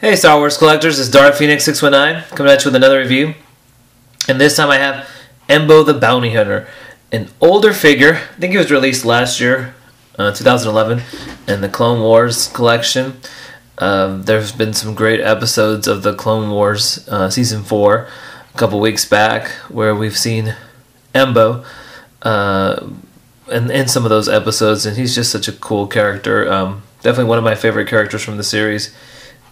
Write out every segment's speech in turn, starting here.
Hey Star Wars collectors, it's Darth Phoenix 619 coming at you with another review. And this time I have Embo the Bounty Hunter, an older figure. I think it was released last year, uh, 2011, in the Clone Wars collection. Um, there's been some great episodes of the Clone Wars uh, season 4 a couple weeks back where we've seen Embo uh, in, in some of those episodes, and he's just such a cool character. Um, definitely one of my favorite characters from the series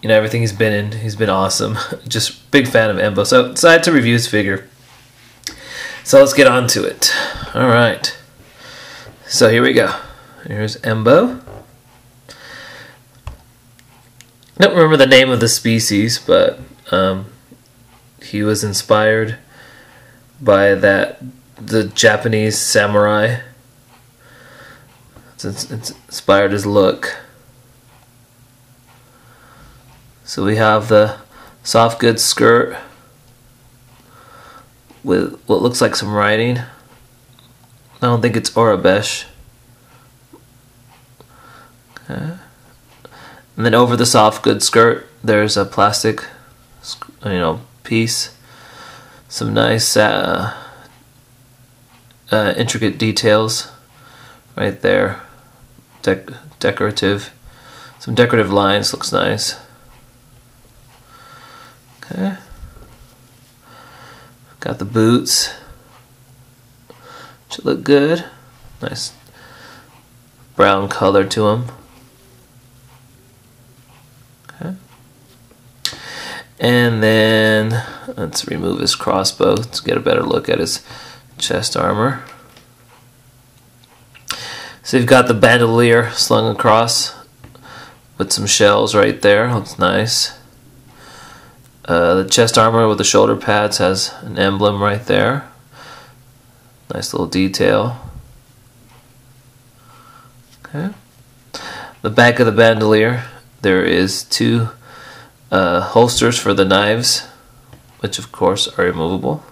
you know everything he's been in he's been awesome. Just big fan of embo so decided to review his figure. So let's get on to it. All right. So here we go. Here's embo I don't remember the name of the species but um, he was inspired by that the japanese samurai. It's, it's inspired his look so we have the soft goods skirt with what looks like some writing. I don't think it's Aurebesh. Okay. And then over the soft goods skirt, there's a plastic, you know, piece. Some nice, uh, uh, intricate details right there. De decorative. Some decorative lines, looks nice. Okay. Got the boots. Should look good. Nice brown color to them. Okay. And then let's remove his crossbow to get a better look at his chest armor. So you've got the bandolier slung across with some shells right there. Looks nice. Uh, the chest armor with the shoulder pads has an emblem right there. Nice little detail. Okay. The back of the bandolier, there is two uh, holsters for the knives, which of course are removable.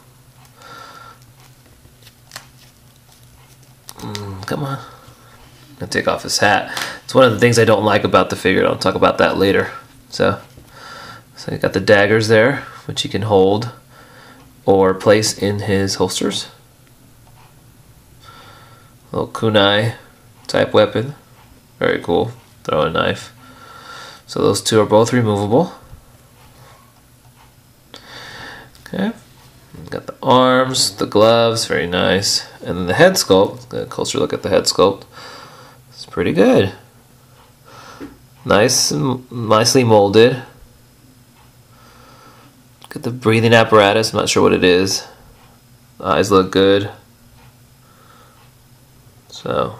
Mm, come on. I'm gonna take off his hat. It's one of the things I don't like about the figure. I'll talk about that later. So. So you got the daggers there, which he can hold or place in his holsters. Little kunai type weapon. Very cool. Throwing knife. So those two are both removable. Okay. Got the arms, the gloves, very nice. And then the head sculpt, a closer look at the head sculpt. It's pretty good. Nice and nicely molded. Got the breathing apparatus, I'm not sure what it is. Eyes look good. So,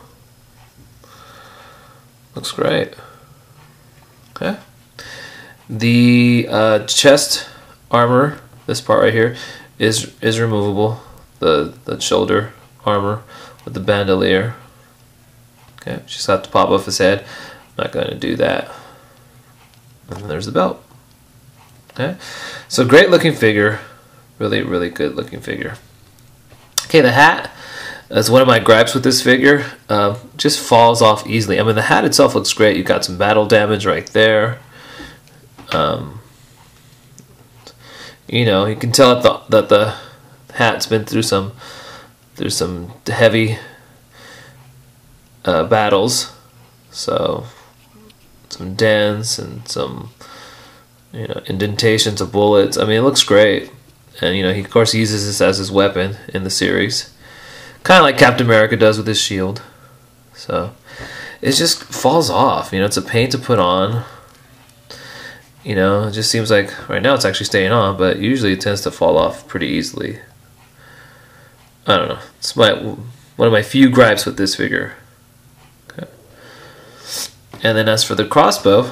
looks great. Okay. The uh, chest armor, this part right here, is is removable. The the shoulder armor with the bandolier. Okay, just have to pop off his head. I'm not going to do that. And there's the belt. Okay, so great looking figure, really really good looking figure. Okay, the hat is one of my gripes with this figure. Uh, just falls off easily. I mean, the hat itself looks great. You've got some battle damage right there. Um, you know, you can tell that the, that the hat's been through some through some heavy uh, battles. So some dents and some you know indentations of bullets. I mean, it looks great, and you know he of course uses this as his weapon in the series, kind of like Captain America does with his shield. So it just falls off. You know, it's a pain to put on. You know, it just seems like right now it's actually staying on, but usually it tends to fall off pretty easily. I don't know. It's my one of my few gripes with this figure. Okay. And then as for the crossbow,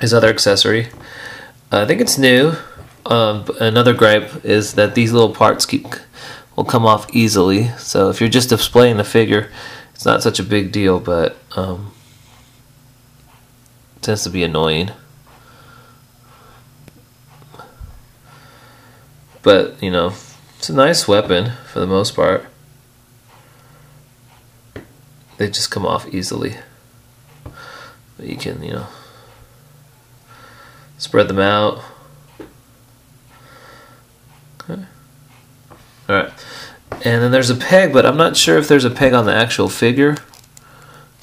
his other accessory. I think it's new. Um, another gripe is that these little parts keep will come off easily. So if you're just displaying the figure, it's not such a big deal, but um, it tends to be annoying. But you know, it's a nice weapon for the most part. They just come off easily. But you can, you know Spread them out. Okay. All right. And then there's a peg, but I'm not sure if there's a peg on the actual figure.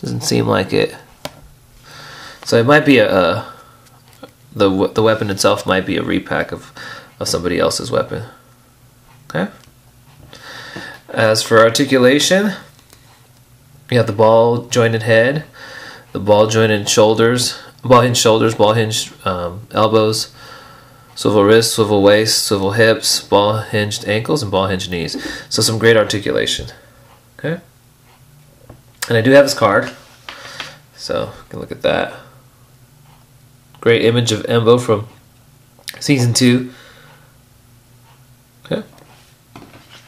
Doesn't seem like it. So it might be a, a the the weapon itself might be a repack of of somebody else's weapon. Okay. As for articulation, you have the ball jointed head, the ball jointed shoulders, ball hinged shoulders, ball hinged um, elbows, swivel wrists, swivel waist, swivel hips, ball hinged ankles, and ball hinged knees. So some great articulation. Okay. And I do have his card. So you can look at that. Great image of Embo from season two. Okay.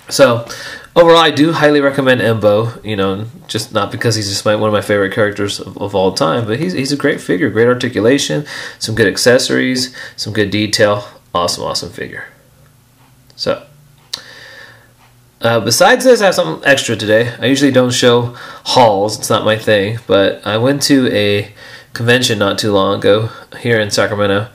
So overall, I do highly recommend Embo. You know, just not because he's just my, one of my favorite characters of, of, all time, but he's he's a great figure, great articulation, some good accessories, some good detail. Awesome, awesome figure. So. Uh, besides this, I have something extra today. I usually don't show hauls; it's not my thing. But I went to a convention not too long ago here in Sacramento,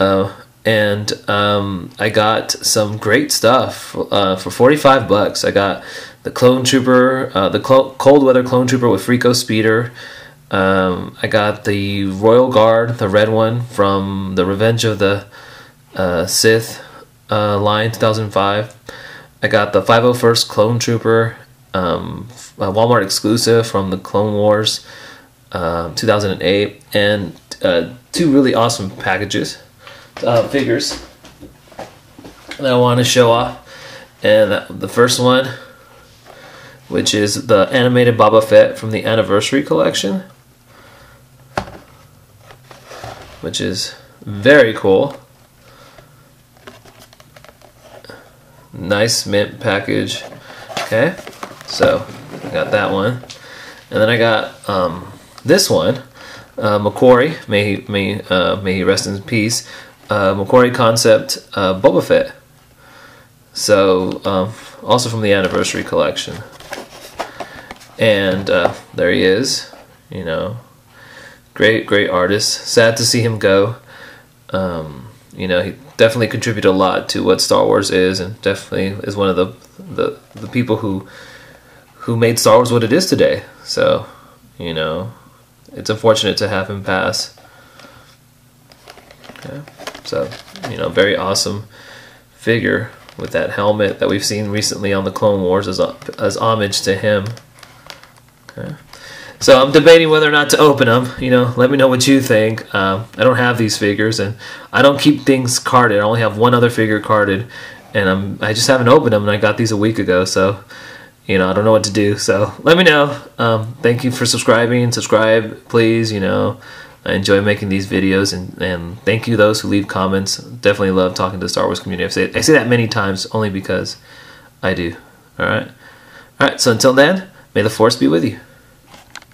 uh, and um, I got some great stuff uh, for 45 bucks. I got the Clone Trooper, uh, the Cold Weather Clone Trooper with Freeco Speeder. Um, I got the Royal Guard, the red one from the Revenge of the uh, Sith uh, line 2005. I got the 501st Clone Trooper, um, Walmart exclusive from the Clone Wars uh, 2008, and uh, two really awesome packages uh, figures that I want to show off. And the first one, which is the animated Boba Fett from the Anniversary Collection, which is very cool. Nice mint package. Okay, so I got that one, and then I got um, this one. Uh, McQuarrie, may he, may, uh, may he rest in peace uh, McQuarrie Concept uh, Boba Fett. So, um, also from the Anniversary Collection. And uh, there he is, you know. Great, great artist. Sad to see him go. Um, you know, he definitely contributed a lot to what Star Wars is, and definitely is one of the the, the people who who made Star Wars what it is today. So, you know, it's unfortunate to have him pass. Okay. So, you know, very awesome figure with that helmet that we've seen recently on the Clone Wars as, as homage to him. Okay. So I'm debating whether or not to open them. You know, let me know what you think. Um, I don't have these figures, and I don't keep things carded. I only have one other figure carded, and I'm I just haven't opened them. And I got these a week ago, so you know I don't know what to do. So let me know. Um, thank you for subscribing. Subscribe, please. You know. I enjoy making these videos and, and thank you those who leave comments. Definitely love talking to the Star Wars community. I say, I say that many times only because I do. Alright? Alright, so until then, may the Force be with you.